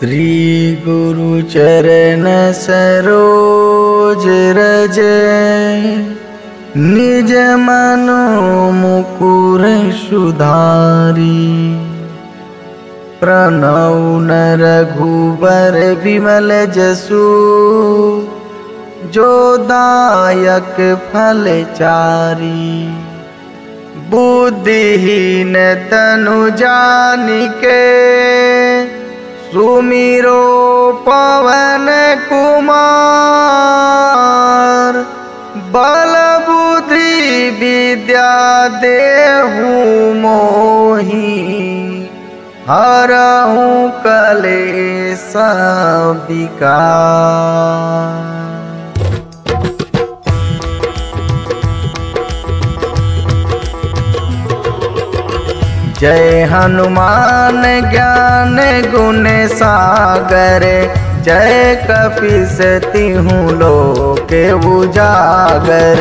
श्री गुरु चरण सरोज रज। निज मनो मुकुर सुधारी। प्रणौ न रघुबर विमल जसु। जो दायक फल चारी। बुद्धिहीन तनु जानिके सुमिरो पवन कुमार बल बुद्धि विद्या देहू मोही हरहू कले विकार। जय हनुमान ज्ञान गुण सागर। जय कपिस तिहु लोक उजागर।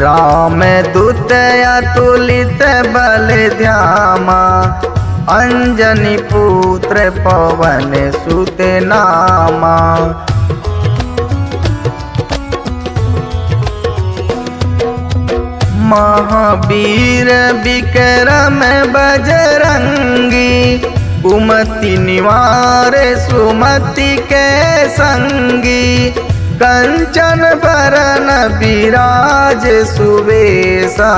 राम दूत अतुलित बल ध्यामा अंजनी पुत्र पवन सुत नामा। महावीर विक्रम बजरंगी कुमति निवार सुमति के संगी, कंचन बरन विराज सुवेशा,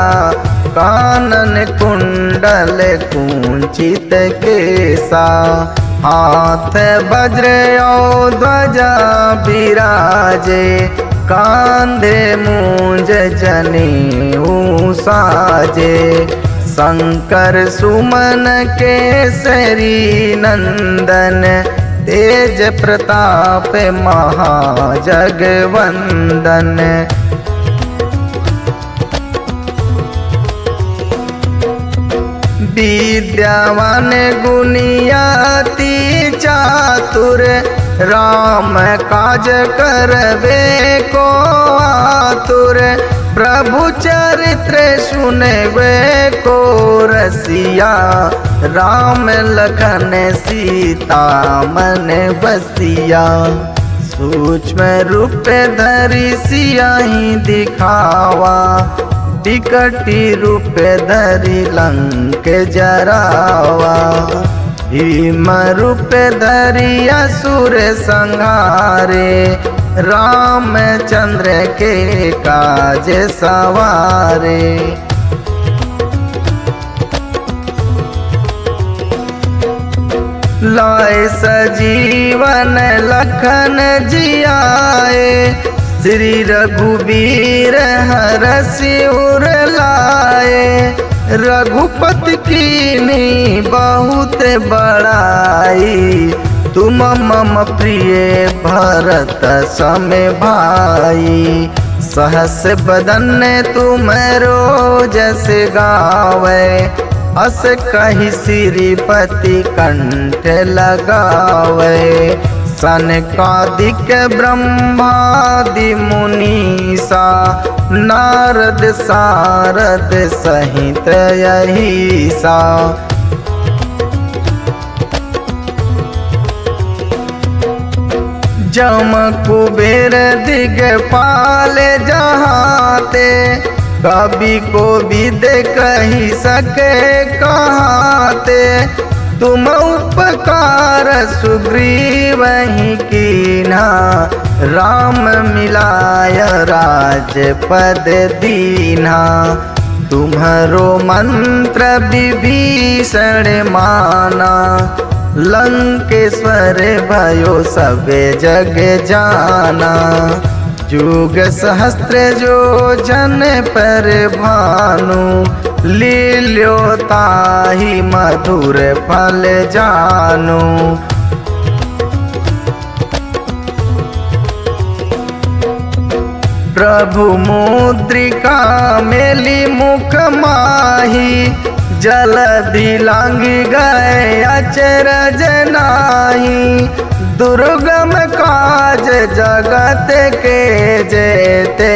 कानन कुंडल कुंचित केसा हाथ वज्र ध्वजा विराजे कांधे मूंज जने साजे। शंकर सुमन केसरी नंदन तेज प्रताप महाजगवंदन। विद्यावान गुनियाति चातुर राम काज करवे को आतुर, प्रभु चरित्र सुनवे को रसिया। राम लखन सीता मन बसिया। सूक्ष्म रूप धरि सियाही दिखावा। टिकटी रूप धरि लंक जरावा। भीम रूप धरि असुर संहारे रामचंद्र के काज सवारे। लाए सजीवन लखन जियाए, श्री रघुबीर हर सिर लाए। रघुपति की बहुत बड़ाई। तुम मम प्रिय भरत समय भाई। सहस बदन तुम रोज से गावे। अस कही श्रीपति कंठ लगावे। सनकादिक ब्रह्मादि मुनीसा नारद सारद सहित यही सा। जम कुबेर दिग पाल जहाते कवि को विद कही सके कहाते। तुम उपकार सुग्रीव ही कीना राम मिलाय राज पद दीना तुम्हारो मंत्र विभीषण माना। लंकेश्वर भयो सब जग जाना। जुग सहस्त्र जो जन पर भानु। लील्यो ताही मधुर फल जानु। प्रभु मुद्रिका मेली मुख माही, जल दिलांग गए अचरज नाही। दुर्गम काज जगत के जेते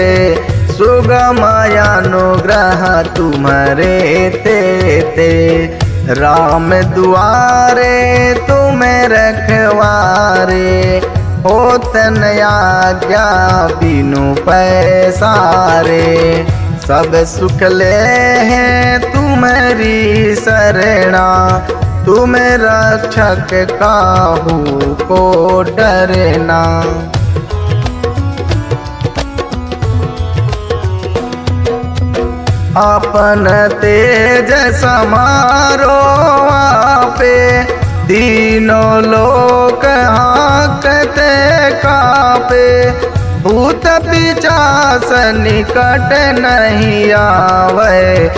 सुगम अनुग्रह तुम्हारे ते ते राम दुआरे तुम्हें रखवारे हो तनया क्या बिनु पैसारे, सब सुख ले हैं तुम्हारी शरणा। तुम रक्षक काहू को डरना। अपन तेज समारो पे तीनों लोक हाकते कापे, भूत पिचास निकट नहीं आवे।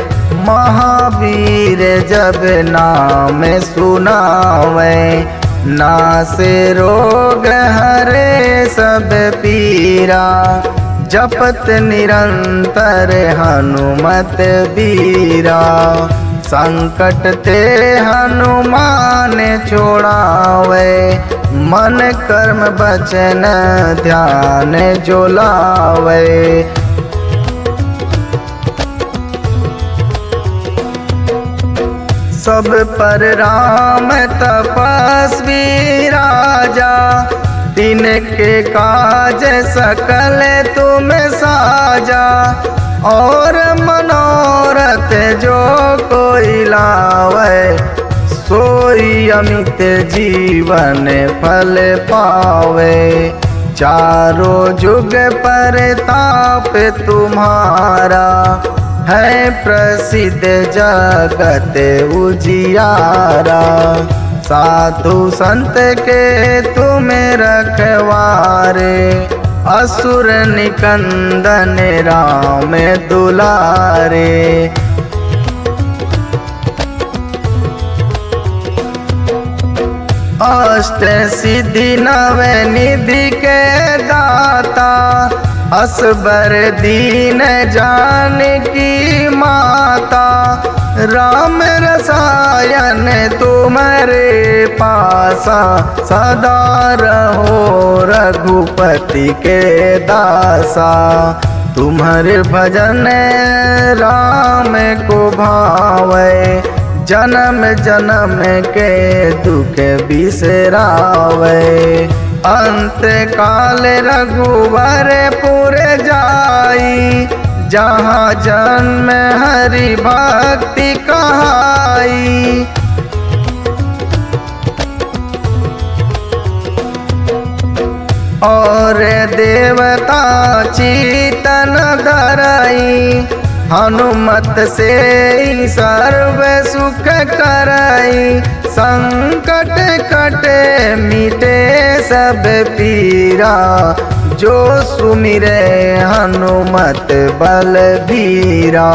महावीर जब नाम सुनावे ना से रोग हरे सब पीरा। जपत निरंतर हनुमत बीरा। संकट ते हनुमान छोड़ावे मन, कर्म बचन ध्यान जोलावे सब पर राम तपस्वी राजा दिन के काज सकल तुम साजा। और मनोरथ जो कोई लावे। सोई अमित जीवन फल पावे। चारों जुग पर ताप तुम्हारा है प्रसिद्ध जगत उजियारा। साधु संत के तुम रखवारे, असुर निकंदन राम दुलारे। अष्ट सिद्धि नव निधि के दाता, असबर दीन जान की माता। राम रसायन तुम्हारे पासा, सदा रहो रघुपति के दासा। तुम्हारे भजन राम को भावे जन्म जन्म के दुख बिसरावे। अंत काल रघुवर पुर जाई, जहाँ जन्म हरि भक्ति कहाई। और देवता चीतन धरई हनुमत से सर्व सुख करई। संकट कटे मिटे सब पीरा। जो सुमिरे हनुमत बल बीरा।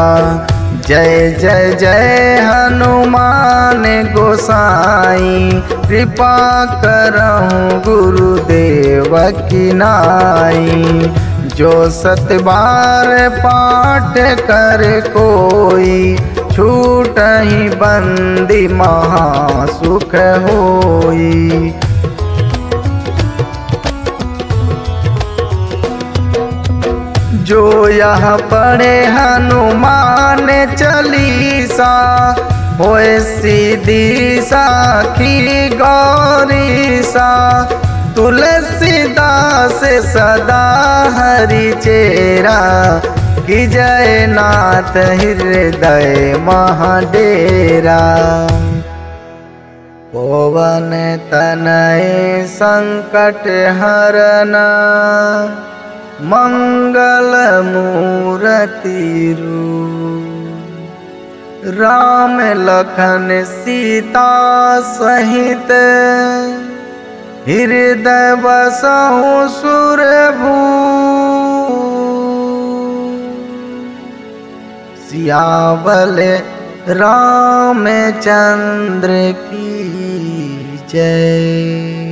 जय जय जय हनुमान गोसाई। कृपा करहूँ गुरुदेव की नाई। जो सतबार पाठ कर कोई छूट ही बंदी महासुख होई। जो यह पढ़े हनुमान चालीसा, होए सीधी साखी गौरी सा तुलसीदास सदा हरि चेरा, कि जय नाथ हृदय महाडेरा। पवन तनय संकट हरना, मंगल मूर्ति राम लखन सीता सहित हृदय बसहु सुरभू सियावल रामचंद्र की जय।